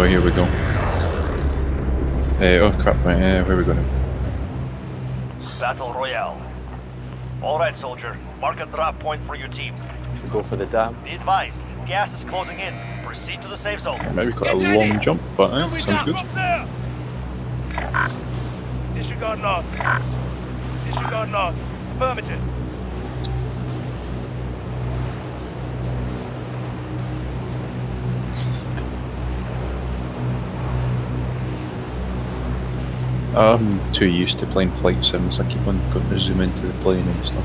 Oh, here we go. Uh, oh crap, right, uh, where are we going? Battle Royale. Alright, soldier. Mark a drop point for your team. Go for the dam. Be advised, gas is closing in. Proceed to the safe zone. Maybe quite a long jump, but uh, sounds good. Disregard north. Disregard north. Affirmative. I'm too used to playing flight sims, I keep on going to zoom into the plane and stuff.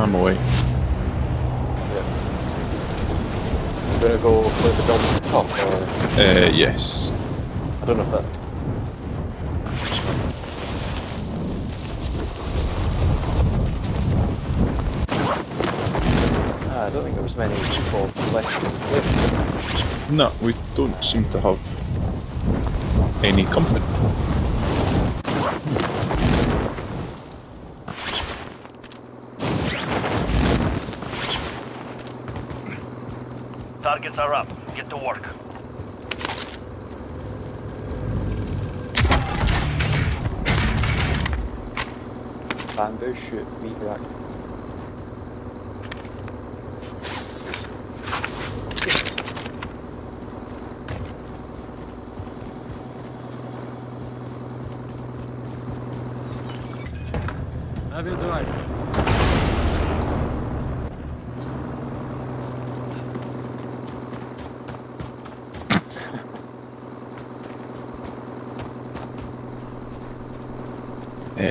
I'm away. Yeah. I'm gonna go play the dom at the top, or Uh, yes. I don't know if that. I don't think there was many people left in the cliff. No, we don't seem to have any company. Targets are up. Get to work. Bamboo shoot meat rack.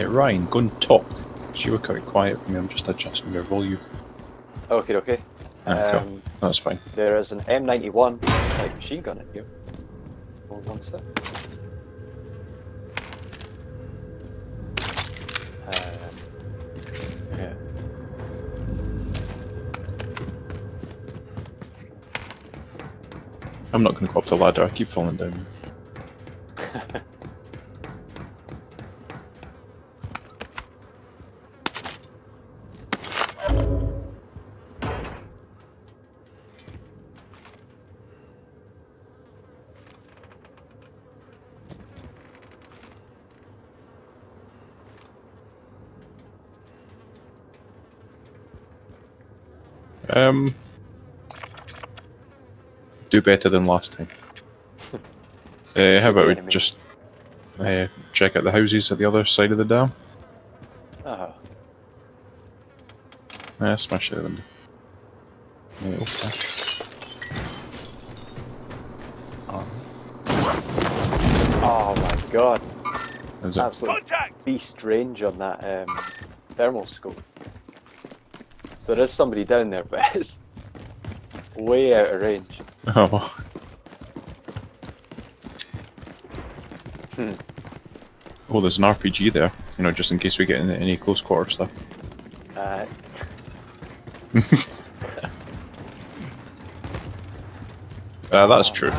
Ryan, go and talk. You were quite quiet for me, I'm just adjusting your volume. Okay, okay. Ah, cool. Um, That's fine. there is an M91 like machine gun in here. Hold one sec. Um, yeah. I'm not going to go up the ladder, I keep falling down. Um, do better than last time. Uh, how about we just uh, check out the houses at the other side of the dam? Ah, Uh, smash the window. Yeah, okay. oh my god. Is it? Absolute Contact! beast range on that um, thermal scope. So there is somebody down there, but it's way out of range. Oh, Hmm. oh, there's an RPG there. You know, just in case we get into any close quarter stuff. Uh, Uh, that's true.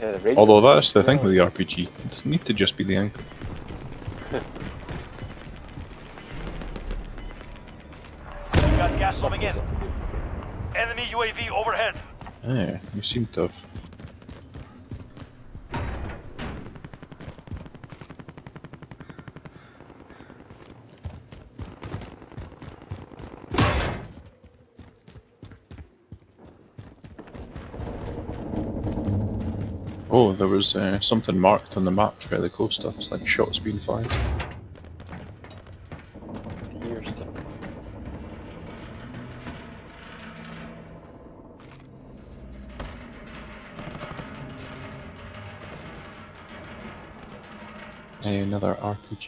yeah, Although that's the thing with the RPG. It doesn't need to just be the angle. coming in. Enemy UAV overhead. Yeah, you seem to have. Oh, there was uh, something marked on the map fairly close to us, like shots being fired.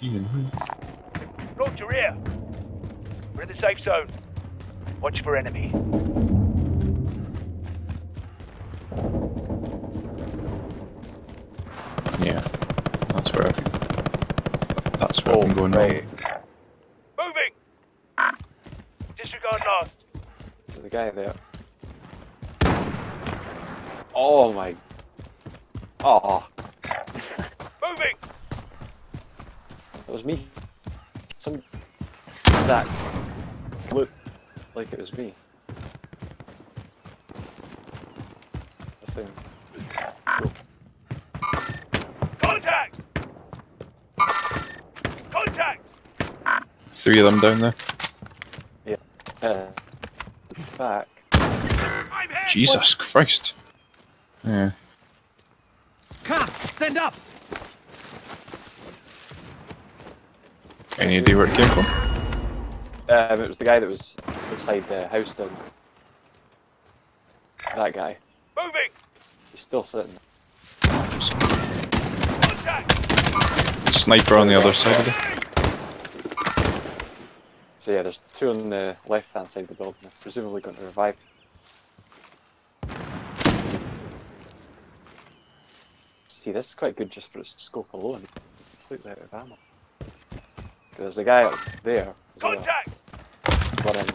Another RPG in. Roger, here. We're in the safe zone. Watch for enemy. Yeah, that's where I've, that's where I've been oh, going Oh, right. wrong. Moving! Disregard last. There's the guy there. Oh my. Oh, Moving! that was me. Some. Zach. like it was me. I think. Contact! Contact! Three of them down there. Uh, back. I'm hit! Jesus Christ. Yeah. Come, stand up! Any idea where it came from? Um, it was the guy that was outside the house then. That guy. Moving! He's still sitting. Contact! Sniper on the other side of it. So yeah, there's two on the left hand side of the building. They're presumably going to revive. See, this is quite good just for its scope alone. Completely out of ammo. There's a guy up there. as well, Contact! running.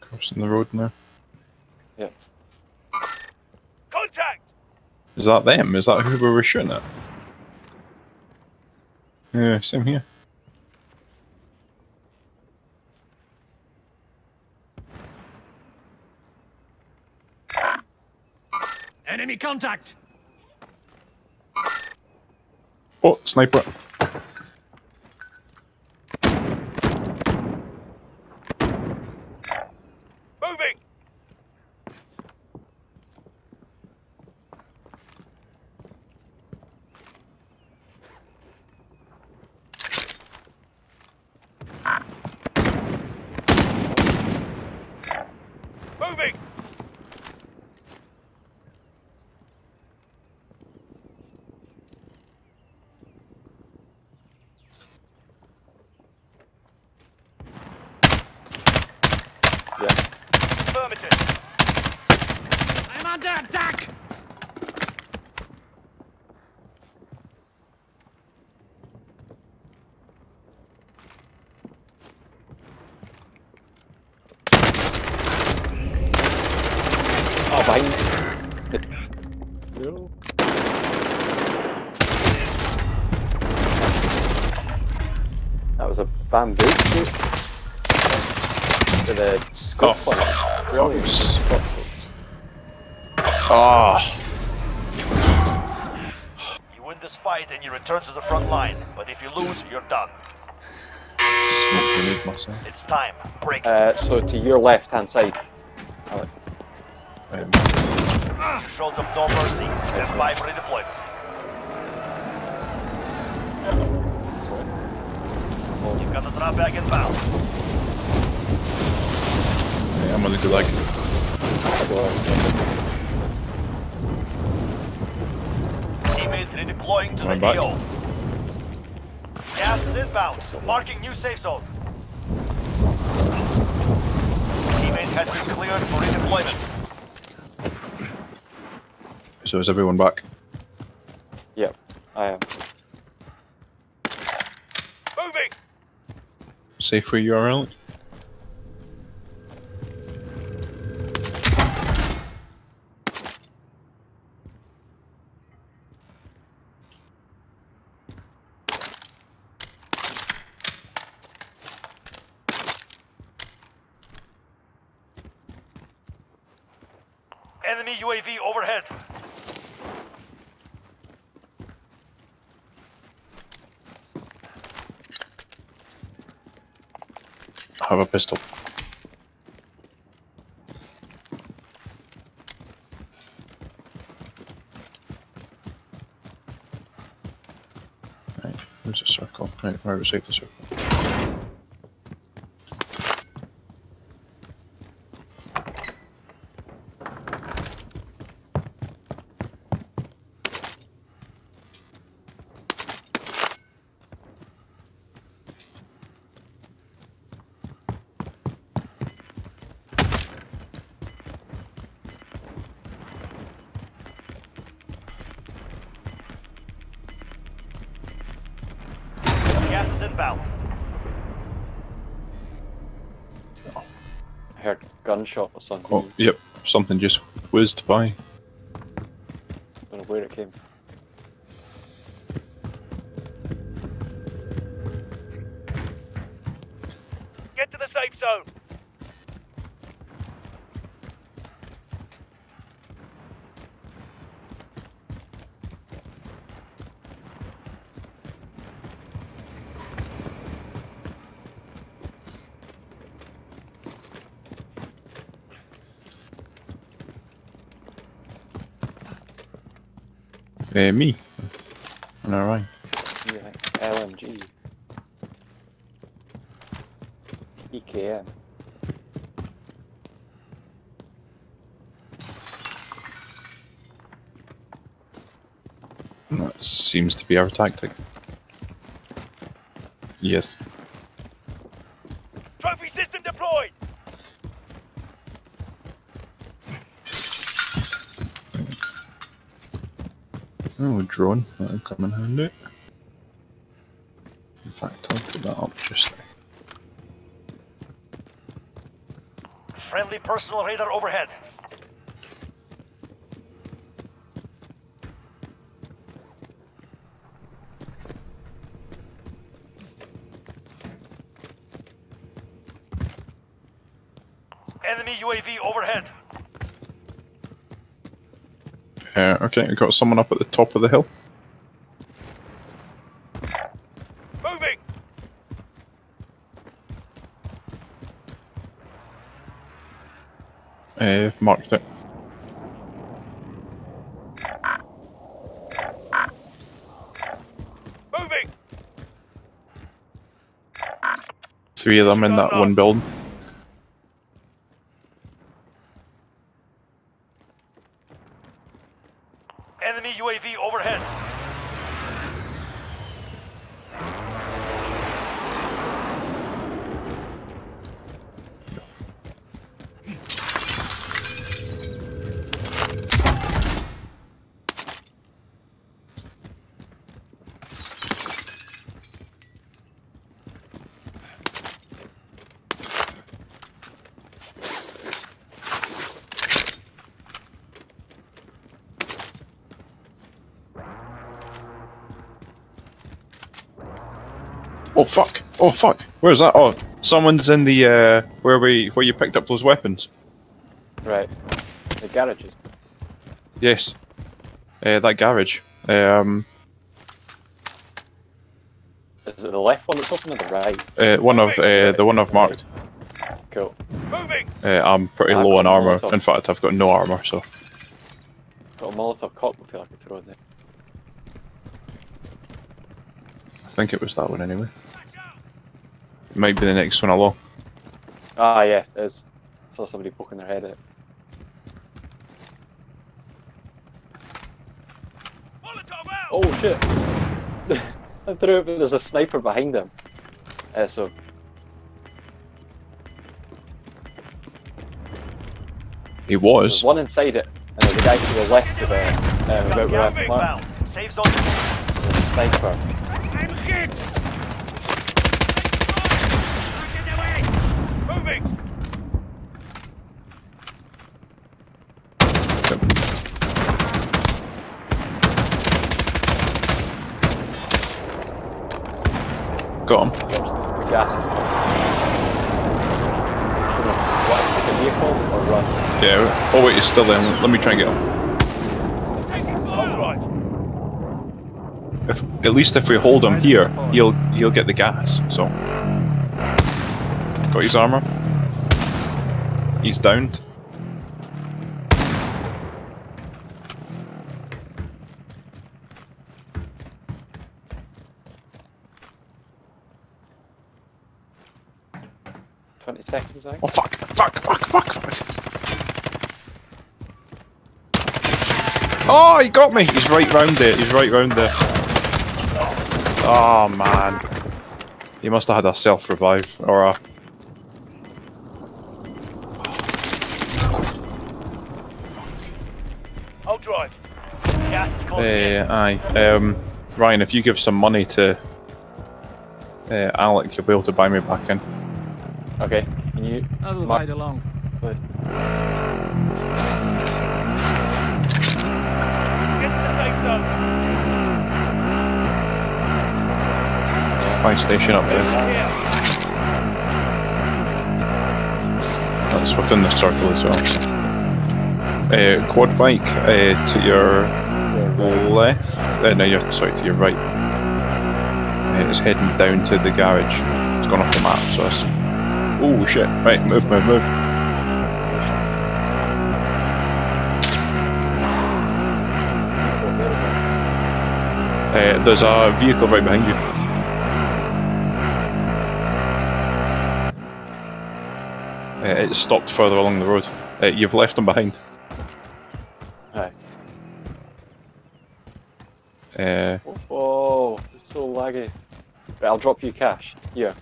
Crossing the road now. Yeah. Contact! Is that them? Is that who we were shooting at? Yeah, same here. Enemy contact! Oh, sniper. Moving! Moving! Yeah. Affirmative. I'm under attack! Oh, behind. No. That was a bamboo shoot. With a scope Oh, on it. Brilliant. course. Ah, You win this fight and you return to the front line. But if you lose, you're done. smoke grenade myself. It's time. Breaks. Uh, so to your left hand side. Alec. Um, you showed them no mercy. Stand by for redeployment. Got the drop bag inbound. yeah, I'm gonna do like Teammate redeploying to Going the back. EO. Gas is inbound. Marking new safe zone. Teammate has been cleared for redeployment. So is everyone back? Yep, I am. Moving! Safe where you are, Alex? Enemy UAV overhead. I have a pistol. Right, where's the circle? Right, right beside the circle. Heard gunshot or something. Oh, yep, something just whizzed by. don't know where it came. Uh, me. No, Ryan. Yeah, LMG. PKM. That seems to be our tactic. Yes. Oh, a drone. That'll come in handy. In fact, I'll put that up just there. Friendly personal radar overhead. Enemy UAV overhead. Uh, okay, we've got someone up at the top of the hill. Moving. Uh, marked it. Moving. Three of them in that one building. Enemy UAV overhead. Oh fuck! Oh fuck! Where's that? Oh, someone's in the uh, where we where you picked up those weapons. Right. The garages. Yes. Uh, that garage. Um, Is it the left one that's open or the right? uh, one of uh, the one I've marked. Cool. Moving. Uh, I'm pretty I've low on armor. In fact, I've got no armor, so Got a Molotov cocktail I could throw in there. I think it was that one anyway. Might be the next one along. Ah, yeah, it is. Saw somebody poking their head out. Molotov out. Oh shit! I threw it, but there's a sniper behind him. Uh, so He there's was. one inside it, and there's a guy to the left of it, um, about where gas I'm marked. inbound. Safe zone. There's a sniper. I'm hit! Get away! Moving. Got him. The gas is. What, take a vehicle or run? Yeah. Oh wait, he's still there. Let me try and get him. If, at least if we hold him here, he'll he'll get the gas. So. Got his armor. He's downed. Twenty seconds, I think. Oh fuck! Fuck! Fuck! Fuck! Fuck! Oh, he got me! He's right round there. He's right round there. Oh man. He must have had a self revive or a. I'll drive. Gas is closing. Uh, aye. Um, Ryan, if you give some money to uh, Alec, you'll be able to buy me back in. Okay, can you? I'll ride along. Wait. Get to the safe zone. Fire station up there. Here. it's within the circle as well. Uh, quad bike uh, to your left. Uh, no, you're sorry to your right. Uh, it's heading down to the garage. It's gone off the map, so it's. Oh shit! Right, move, move, move. Uh, there's a vehicle right behind you. It's stopped further along the road. Uh, you've left them behind. Aye. Uh, Oh, it's so laggy. Right, I'll drop you cash. Yeah.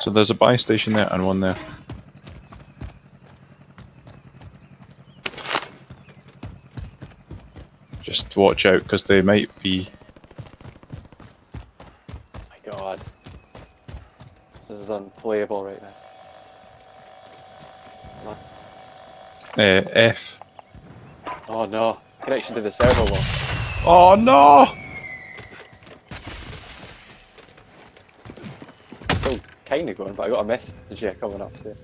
so there's a buy station there and one there. Just watch out because they might be. My god. This is unplayable right now. Uh, F. Oh no. Connection to the server. Oh no! Still kinda going, but I got a message here coming up soon.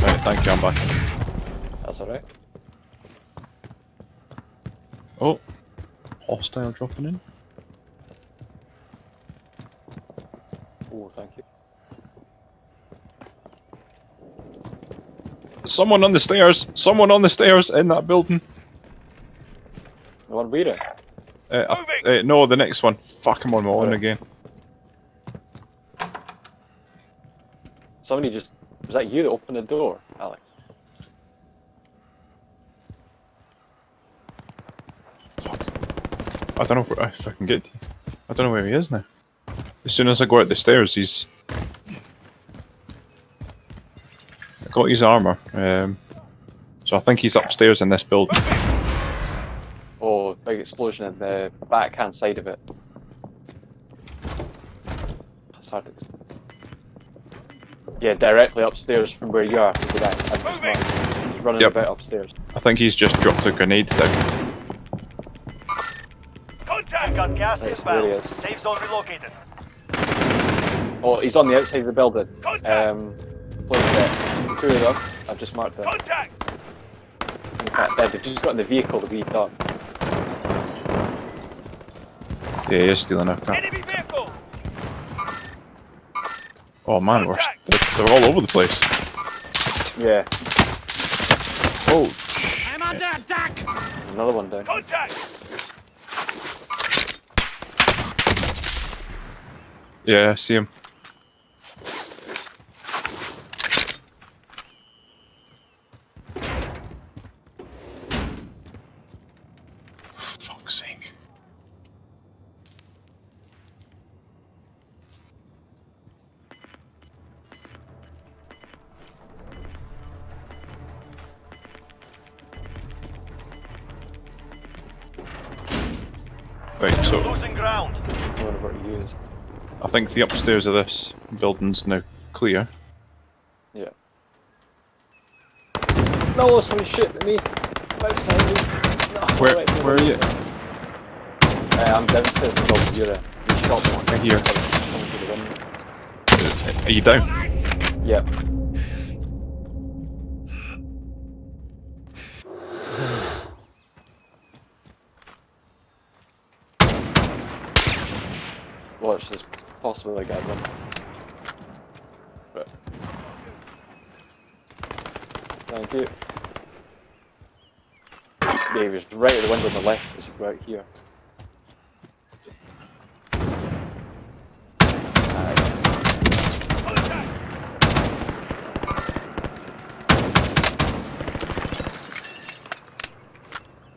Right, thank you, I'm back. That's alright. Oh, hostile dropping in. Oh, thank you. Someone on the stairs! Someone on the stairs in that building! The one we're in. Uh, uh, uh, no, the next one. Fuck, I'm on my own Where? again. Somebody just. Was that you that opened the door, Alex? I don't know where, if I can get to you. I don't know where he is now. As soon as I go out the stairs, he's. I got his armour. Um, so I think he's upstairs in this building. Oh, big explosion in the backhand side of it. It's. Yeah, directly upstairs from where you are. to the back. I'm just marked. He's running Yep. about upstairs. I think he's just dropped a grenade down. We've got gas Yes, inbound. there he. Safe zone relocated. Oh, he's on the outside of the building. Contact! Um, place set. Two of them. I've just marked them. Contact! In fact, they've just got in the vehicle to we've done. Yeah, he is stealing our car. Enemy vehicle! Oh man, we're, they're, they're all over the place. Yeah, Oh, I'm under attack! another one down. Contact! yeah, I see him. Right, so Losing ground. Whatever it used. I think the upstairs of this building's now clear. Yeah. No, somebody shit at me. Outside me. No, Where- right where are you? Uh, I'm downstairs in the building. You're you shot me. Right here. Coming through the window. Are you down? Yep. This possibly guy one. But thank you. Yeah, he was right at the window on the left, was right here.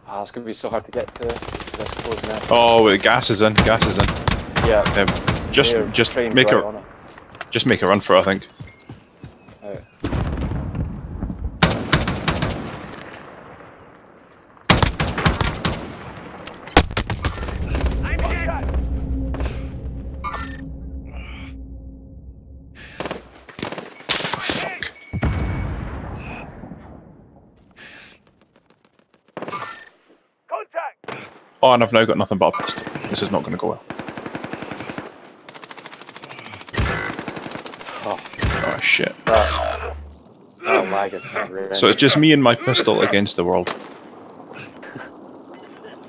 Ah, it's gonna be so hard to get to this close. Oh, the gas is in. Gas is in. Yeah, Um, just, just make right a, just make a run for it. I think. Aye. I'm hit! Contact! Oh, and I've now got nothing but a pistol. This is not going to go well. Shit. That, that lag is. So it's just me and my pistol against the world.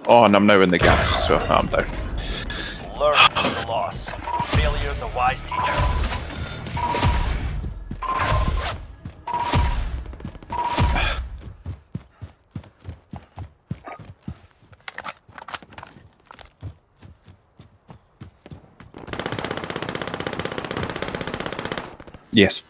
Oh, and I'm now in the gas as well. Oh, I'm down. Learn from the loss. Failure is a wise teacher. Yes.